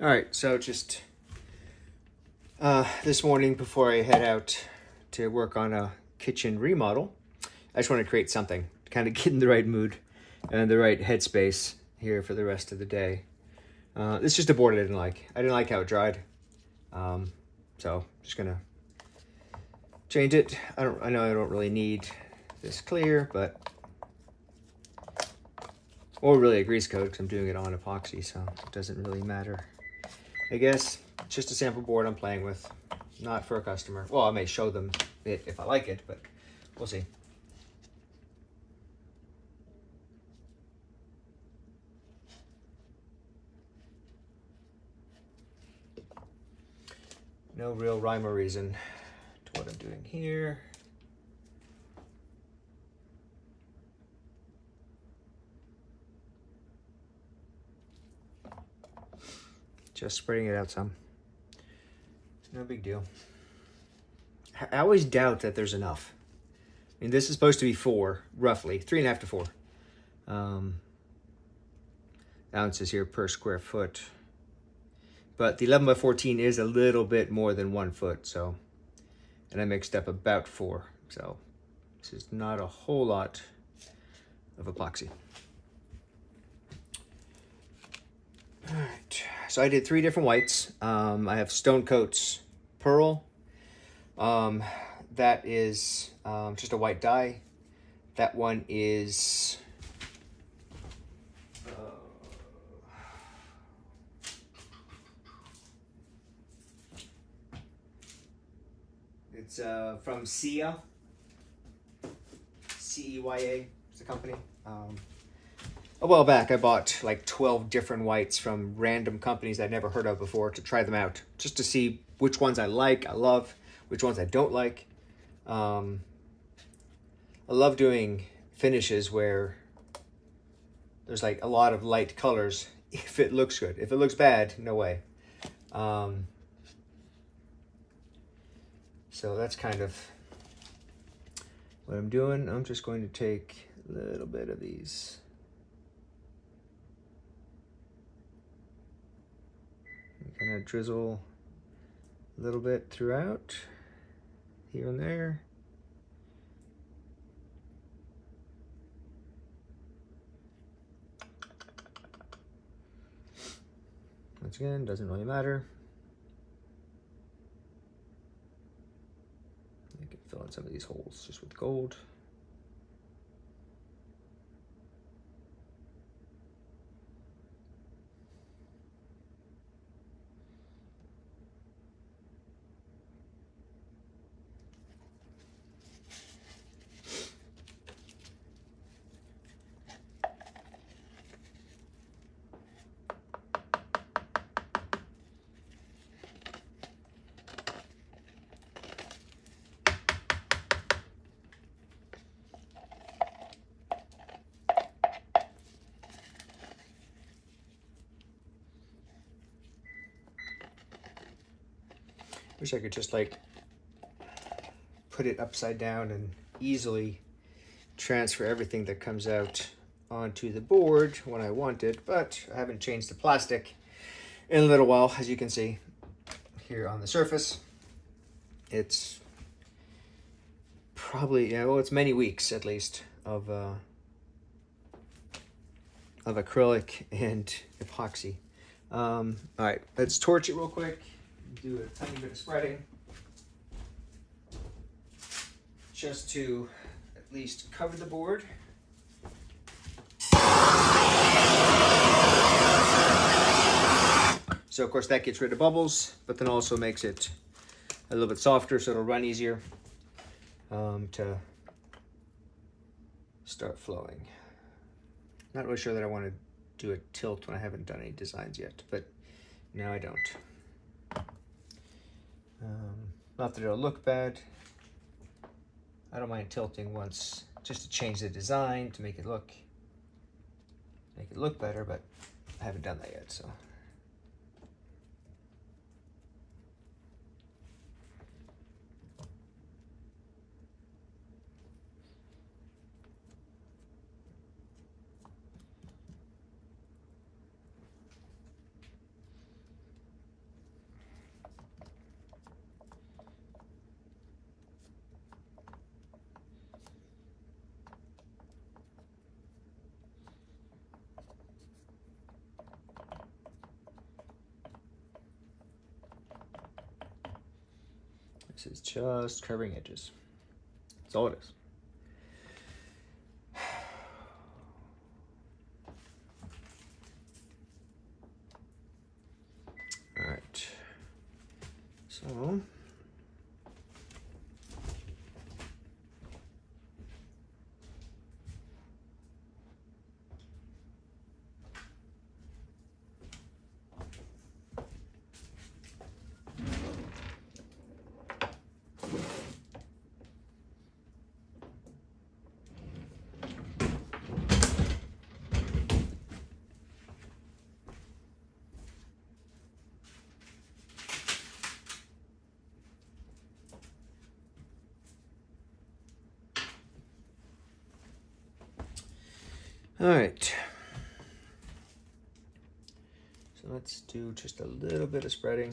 All right, so just uh, this morning before I head out to work on a kitchen remodel, I just want to create something, kind of get in the right mood and the right headspace here for the rest of the day. Uh, it's just a board I didn't like. I didn't like how it dried, um, so just gonna change it. I don't. I know I don't really need this clear, but or really a grease coat because I'm doing it on epoxy, so it doesn't really matter. I guess just a sample board I'm playing with, not for a customer. Well, I may show them it if I like it, but we'll see. No real rhyme or reason to what I'm doing here. Just spreading it out some. No big deal. I always doubt that there's enough. I mean, this is supposed to be four, roughly, three and a half to four um, ounces here per square foot. But the 11 by 14 is a little bit more than one foot, so, and I mixed up about four. So this is not a whole lot of epoxy. All right, so I did three different whites. Um, I have Stone Coats Pearl. Um, that is um, just a white dye. That one is uh, it's uh, from Ceya. C-E-Y-A it's a company. Um, a while back, I bought like 12 different whites from random companies I'd never heard of before to try them out, just to see which ones I like, I love, which ones I don't like. Um, I love doing finishes where there's like a lot of light colors if it looks good. If it looks bad, no way. Um, so that's kind of what I'm doing. I'm just going to take a little bit of these. Kind of drizzle a little bit throughout, here and there. Once again, doesn't really matter. You can fill in some of these holes just with gold. Wish I could just like put it upside down and easily transfer everything that comes out onto the board when I want it, but I haven't changed the plastic in a little while, as you can see here on the surface. It's probably, yeah, well, it's many weeks at least of, uh, of acrylic and epoxy. Um, all right, let's torch it real quick do a tiny bit of spreading just to at least cover the board. So of course that gets rid of bubbles, but then also makes it a little bit softer so it'll run easier um, to start flowing. Not really sure that I want to do a tilt when I haven't done any designs yet, but now I don't. Um, not that it'll look bad. I don't mind tilting once just to change the design to make it look make it look better, but I haven't done that yet, so. This is just curving edges. That's all it is. All right. So All right. So let's do just a little bit of spreading.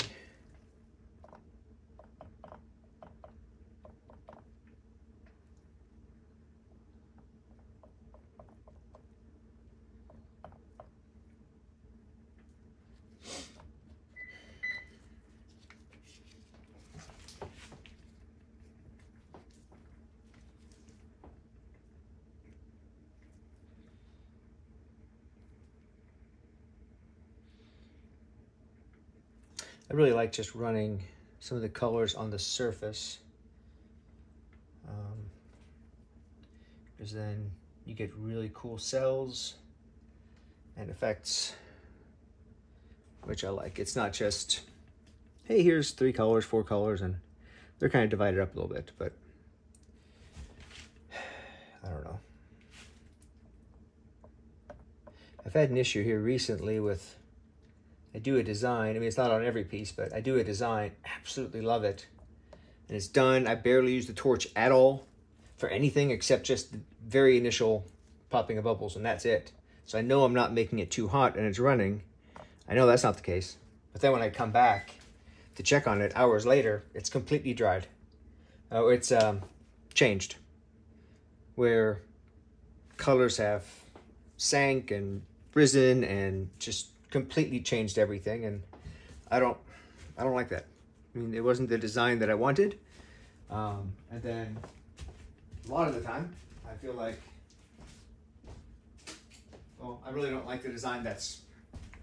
Like just running some of the colors on the surface. Um, because then you get really cool cells and effects, which I like. It's not just, hey, here's three colors, four colors, and they're kind of divided up a little bit, but I don't know. I've had an issue here recently with do a design. I mean, it's not on every piece, but I do a design. Absolutely love it. And it's done. I barely use the torch at all for anything except just the very initial popping of bubbles, and that's it. So I know I'm not making it too hot and it's running. I know that's not the case. But then when I come back to check on it hours later, it's completely dried. Oh, it's um, changed. Where colors have sank and risen and just completely changed everything and I don't I don't like that. I mean it wasn't the design that I wanted. Um, and then a lot of the time I feel like well I really don't like the design that's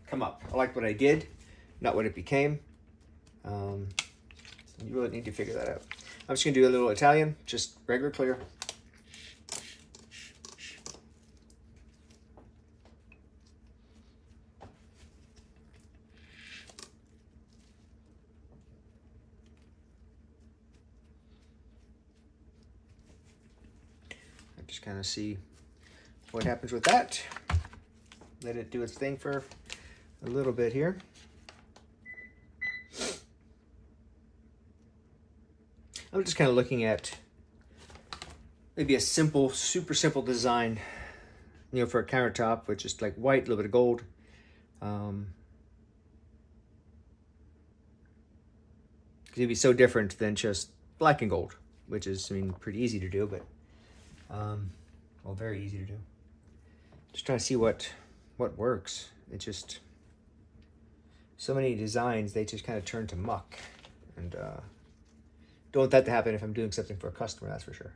come up. I like what I did, not what it became. Um, you really need to figure that out. I'm just gonna do a little Italian, just regular clear. Just kind of see what happens with that. Let it do its thing for a little bit here. I'm just kind of looking at maybe a simple, super simple design, you know, for a countertop with just like white, a little bit of gold. Um, it'd be so different than just black and gold, which is, I mean, pretty easy to do, but um, well, very easy to do. Just trying to see what what works. It just so many designs they just kind of turn to muck, and uh, don't want that to happen if I'm doing something for a customer. That's for sure.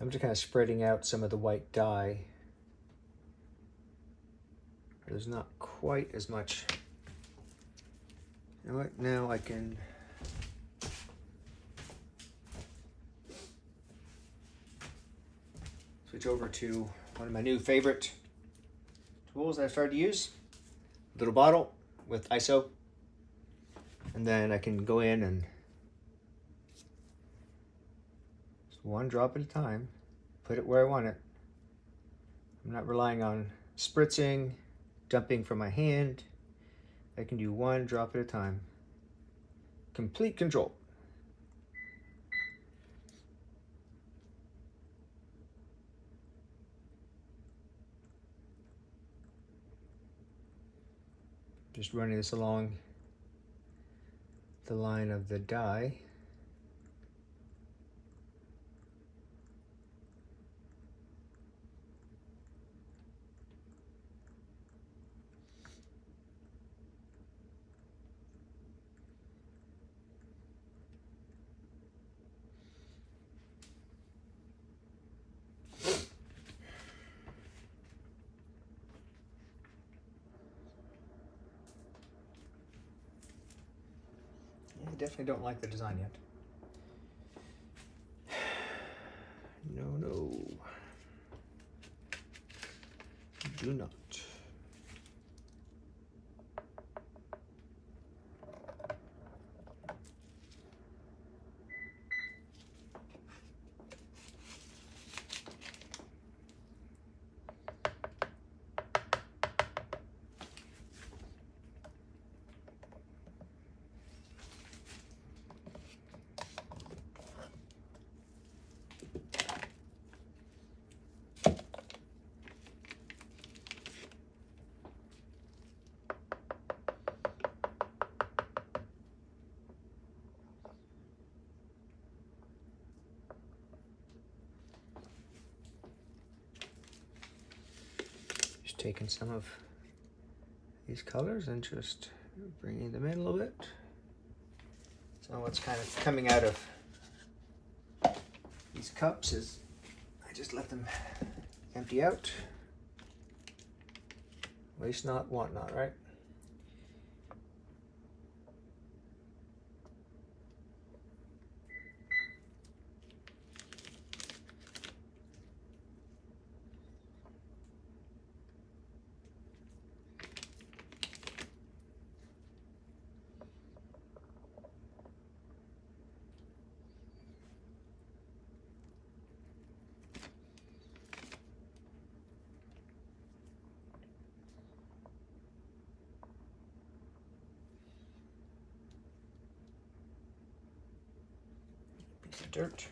I'm just kind of spreading out some of the white dye. There's not quite as much. You know what? Now I can switch over to one of my new favorite tools I've started to use. Little bottle with ISO. And then I can go in and one drop at a time, put it where I want it. I'm not relying on spritzing, dumping from my hand. I can do one drop at a time. Complete control. Just running this along the line of the dye. Definitely don't like the design yet. No, no. Do not. Taking some of these colors and just bringing them in a little bit. So what's kind of coming out of these cups is I just let them empty out. Waste not, want not, right? dirt.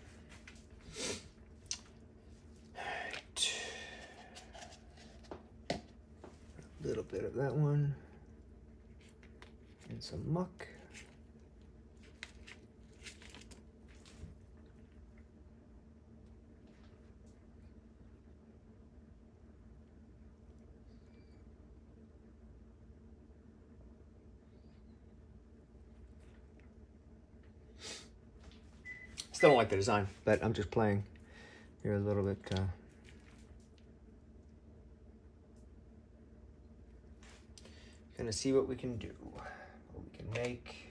Right. A little bit of that one. And some muck. Still don't like the design, but I'm just playing here a little bit. Uh, gonna see what we can do, what we can make.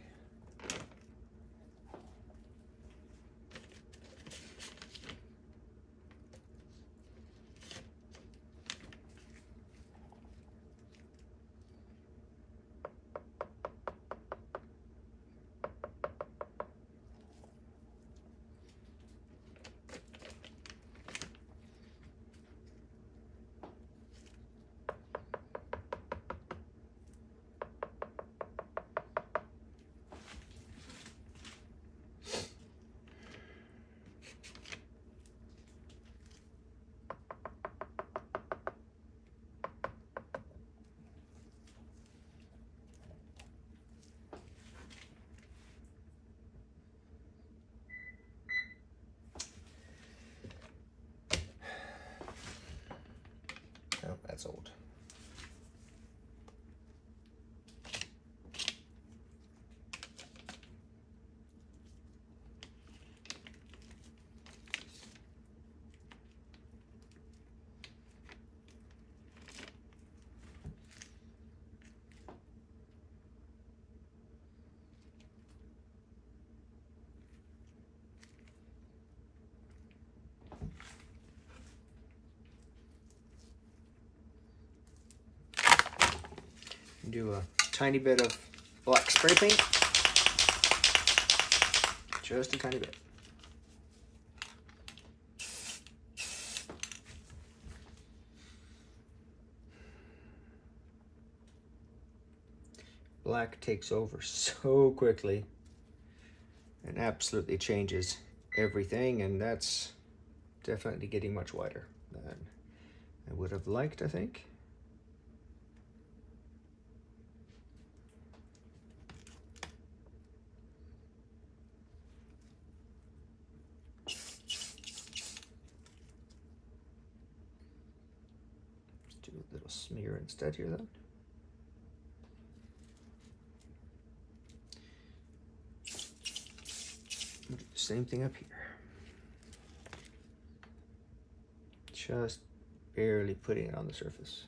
do a tiny bit of black spray paint. Just a tiny bit. Black takes over so quickly and absolutely changes everything and that's definitely getting much wider than I would have liked, I think. Instead here then Same thing up here. Just barely putting it on the surface.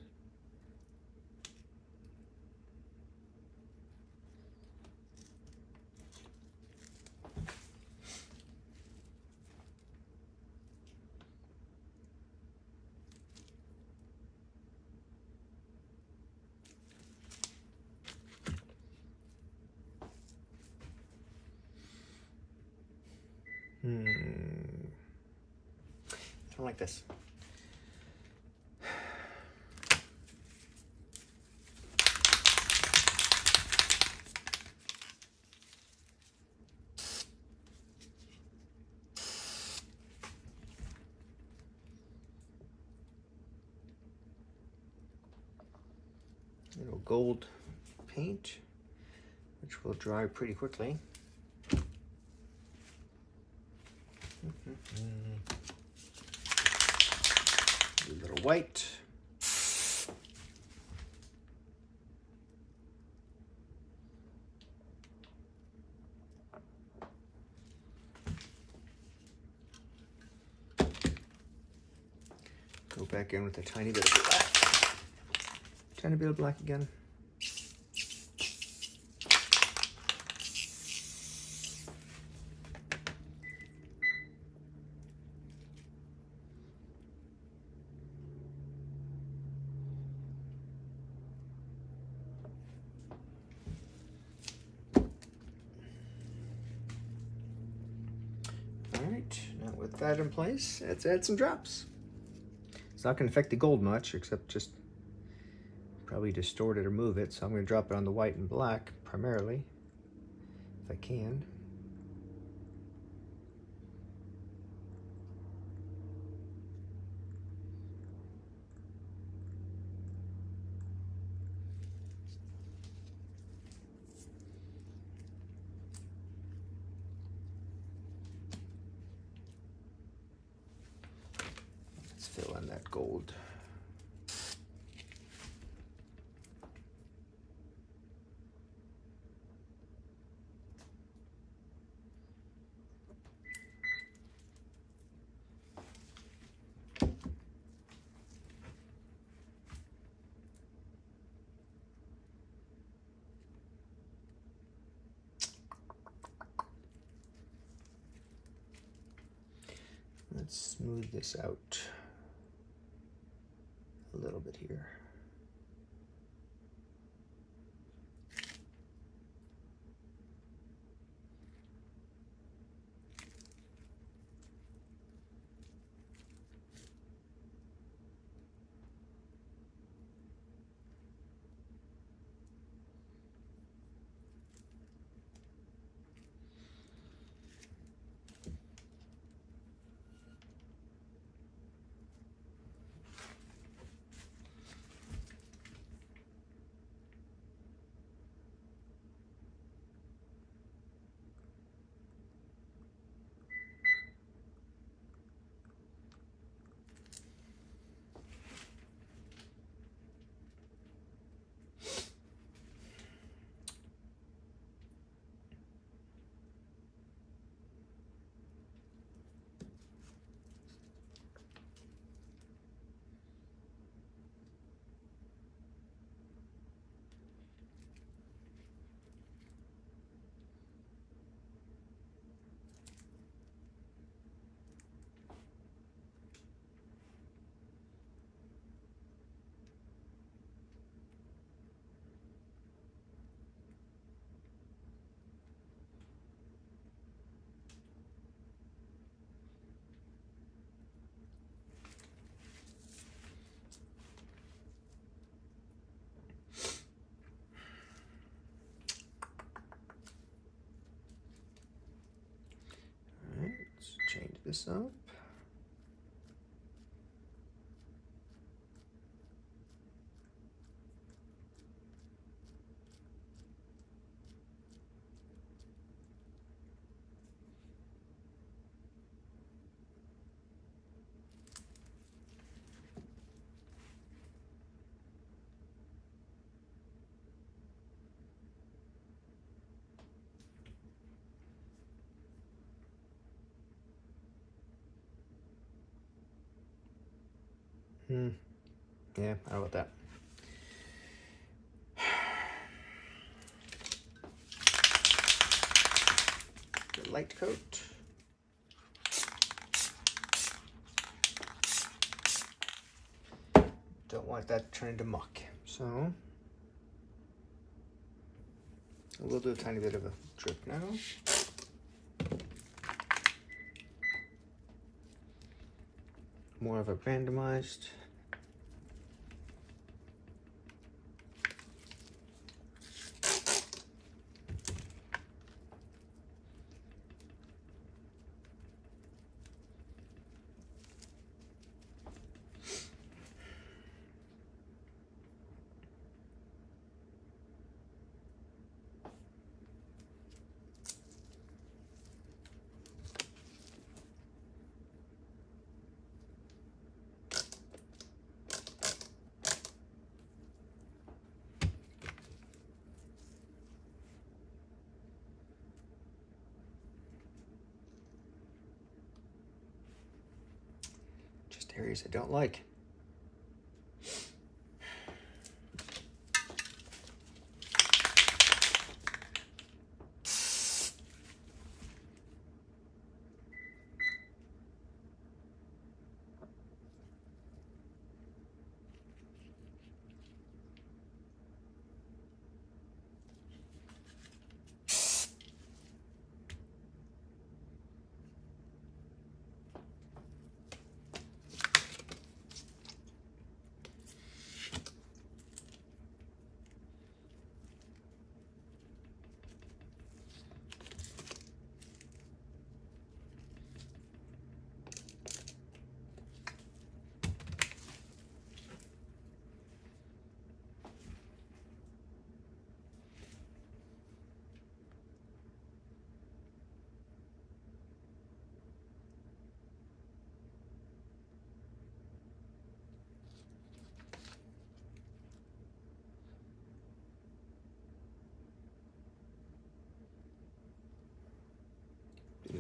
Don't like this. Little gold paint, which will dry pretty quickly. A little white. Go back in with a tiny bit of black. Tiny bit of black again. with that in place, let's add some drops. It's not going to affect the gold much, except just probably distort it or move it. So I'm going to drop it on the white and black primarily, if I can. fill in that gold. Let's smooth this out a little bit here. This up. Hmm. Yeah, know about that. The light coat. Don't want that to turn into muck. So we'll do a tiny bit of a drip now. More of a randomized. Areas I don't like.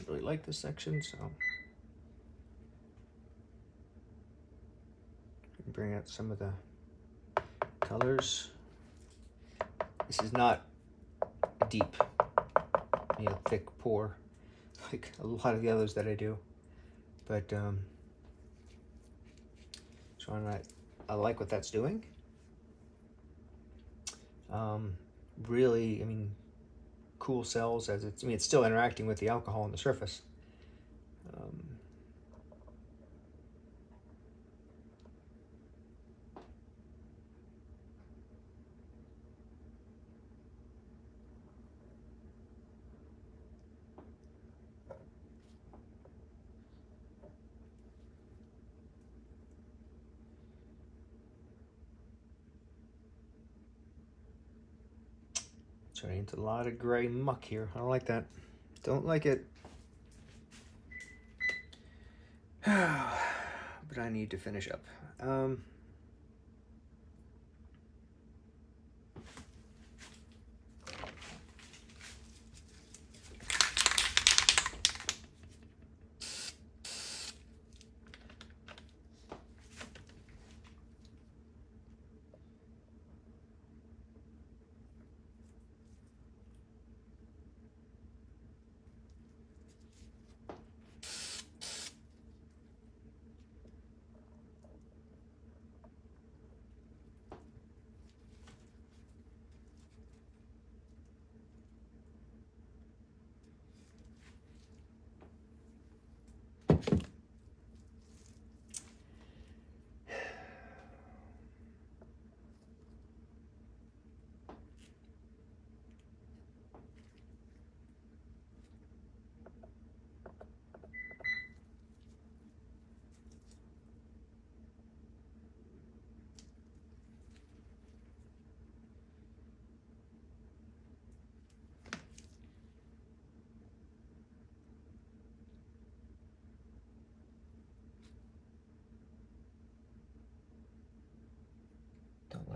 Really like this section, so bring out some of the colors. This is not deep, you know, thick pour like a lot of the others that I do, but um, so I, I like what that's doing. Um, really, I mean, cool cells as it's, I mean, it's still interacting with the alcohol on the surface. Um, Into a lot of gray muck here. I don't like that. Don't like it. but I need to finish up. Um,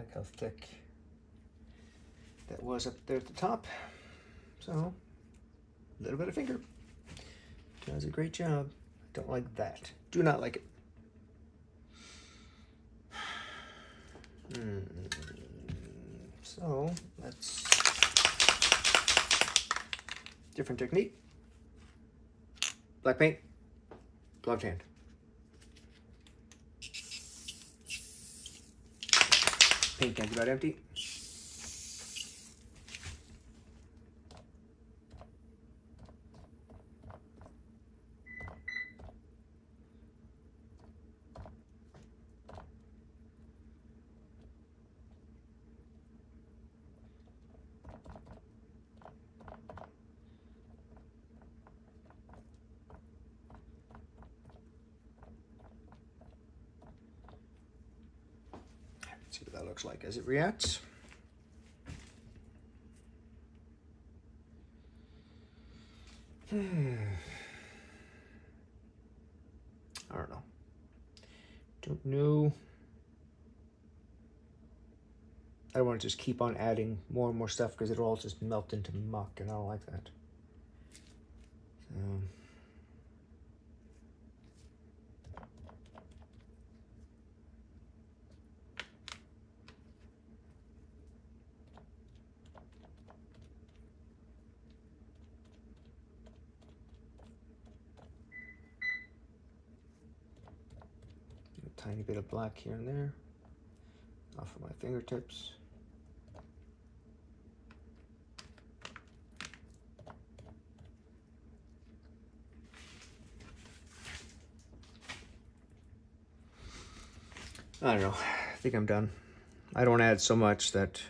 like how thick that was up there at the top. So, a little bit of finger. Does a great job. Don't like that. Do not like it. Hmm. So, let's... Different technique. Black paint, gloved hand. Paint can's about empty. See what that looks like as it reacts. Hmm. I don't know. Don't know. I don't want to just keep on adding more and more stuff because it'll all just melt into muck and I don't like that. So. tiny bit of black here and there off of my fingertips. I don't know. I think I'm done. I don't add so much that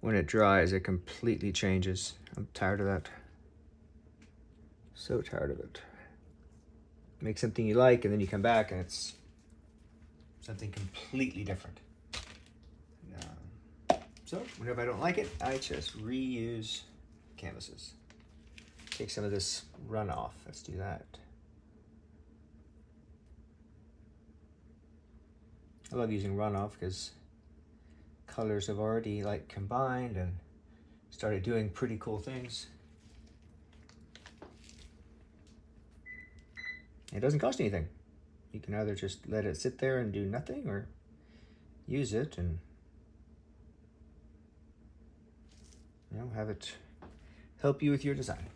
when it dries, it completely changes. I'm tired of that. So tired of it. Make something you like, and then you come back and it's something completely different. Um, so whenever I don't like it, I just reuse canvases. Take some of this runoff. Let's do that. I love using runoff because colors have already like combined and started doing pretty cool things. It doesn't cost anything. You can either just let it sit there and do nothing or use it and you know, have it help you with your design.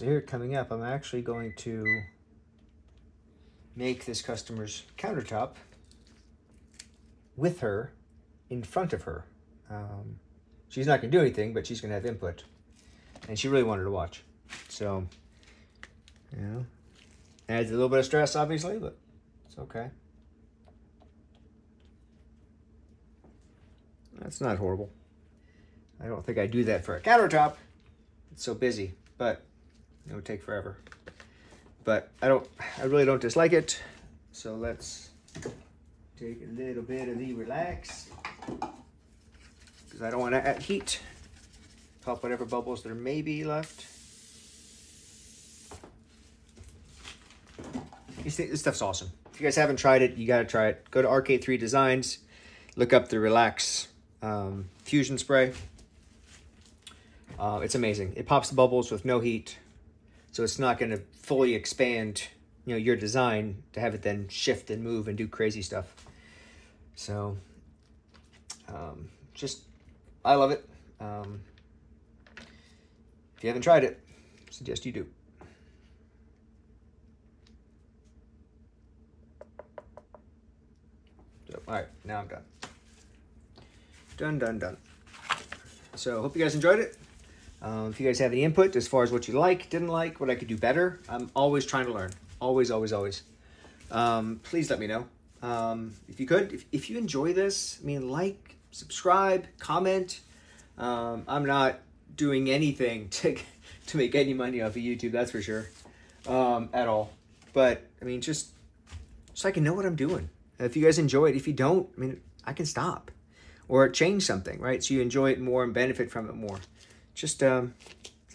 Here coming up, I'm actually going to make this customer's countertop with her in front of her. Um, she's not going to do anything, but she's going to have input. And she really wanted to watch. So, you know, adds a little bit of stress, obviously, but it's okay. That's not horrible. I don't think I do that for a countertop. It's so busy, but it would take forever. But I don't, I really don't dislike it. So let's take a little bit of the relax because I don't want to add heat. Pop whatever bubbles there may be left. This stuff's awesome. If you guys haven't tried it, you got to try it. Go to RK3 Designs, look up the Relax um, Fusion Spray. Uh, it's amazing. It pops the bubbles with no heat, so it's not going to fully expand, you know, your design to have it then shift and move and do crazy stuff. So, um, just, I love it. Um, if you haven't tried it, suggest you do. All right, now I'm done. Done, done, done. So hope you guys enjoyed it. Um, if you guys have any input as far as what you like, didn't like, what I could do better, I'm always trying to learn. Always, always, always. Um, please let me know. Um, if you could, if, if you enjoy this, I mean, like, subscribe, comment. Um, I'm not doing anything to, to make any money off of YouTube, that's for sure, um, at all. But, I mean, just so I can know what I'm doing. If you guys enjoy it, if you don't, I mean, I can stop or change something, right? So you enjoy it more and benefit from it more. Just um,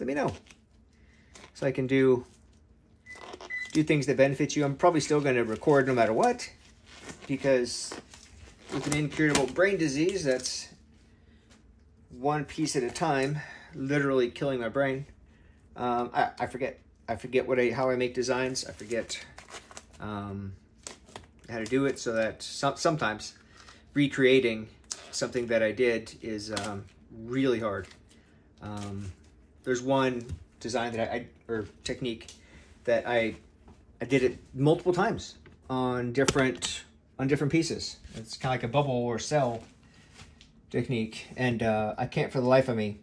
let me know so I can do do things that benefit you. I'm probably still going to record no matter what because with an incurable brain disease that's one piece at a time, literally killing my brain. Um, I, I forget. I forget what I how I make designs. I forget um, how to do it so that some, sometimes recreating something that I did is um, really hard. Um, there's one design that I, I, or technique that I I did it multiple times on different on different pieces. It's kind of like a bubble or cell technique, and uh, I can't for the life of me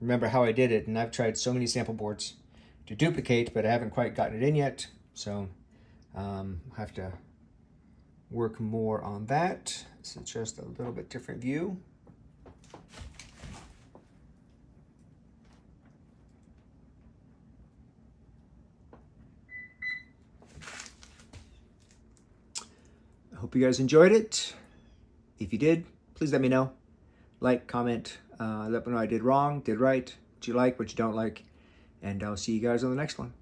remember how I did it. And I've tried so many sample boards to duplicate, but I haven't quite gotten it in yet. So um, I have to work more on that. Is just a little bit different view. Hope you guys enjoyed it. If you did, please let me know. Like, comment, uh, let me know I did wrong, did right, what you like, what you don't like, and I'll see you guys on the next one.